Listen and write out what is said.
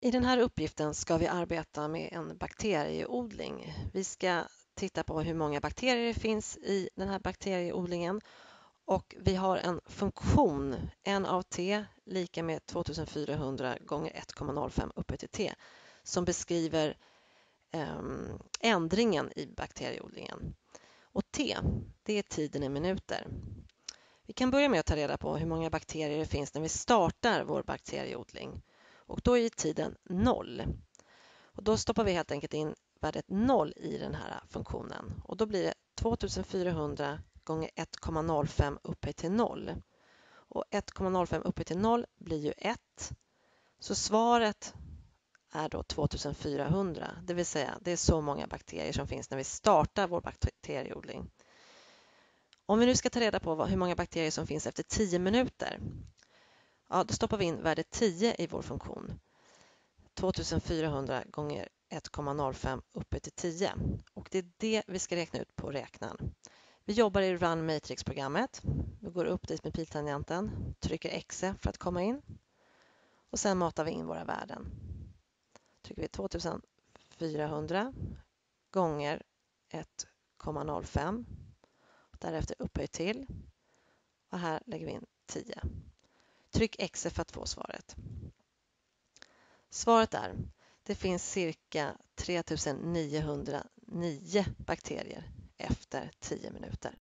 I den här uppgiften ska vi arbeta med en bakterieodling. Vi ska titta på hur många bakterier det finns i den här bakterieodlingen och vi har en funktion, n av t lika med 2400 gånger 1,05 upphöjt till t som beskriver eh, ändringen i bakterieodlingen. Och t, det är tiden i minuter. Vi kan börja med att ta reda på hur många bakterier det finns när vi startar vår bakterieodling och då är tiden 0. Och då stoppar vi helt enkelt in värdet 0 i den här funktionen och då blir det 2400 gånger 1,05 upphöjt till 0. Och 1,05 upphöjt till 0 blir ju 1. Så svaret är då 2400, det vill säga det är så många bakterier som finns när vi startar vår bakterieodling. Om vi nu ska ta reda på hur många bakterier som finns efter 10 minuter ja, då stoppar vi in värdet 10 i vår funktion. 2400 gånger 1,05 uppe till 10 och det är det vi ska räkna ut på räknaren. Vi jobbar i Run Matrix-programmet. Vi går upp dit med piltangenten, trycker exe för att komma in och sen matar vi in våra värden. Trycker vi 2400 gånger 1,05 därefter upphöjt till och här lägger vi in 10. Tryck exe för att få svaret. Svaret är det finns cirka 3909 bakterier efter 10 minuter.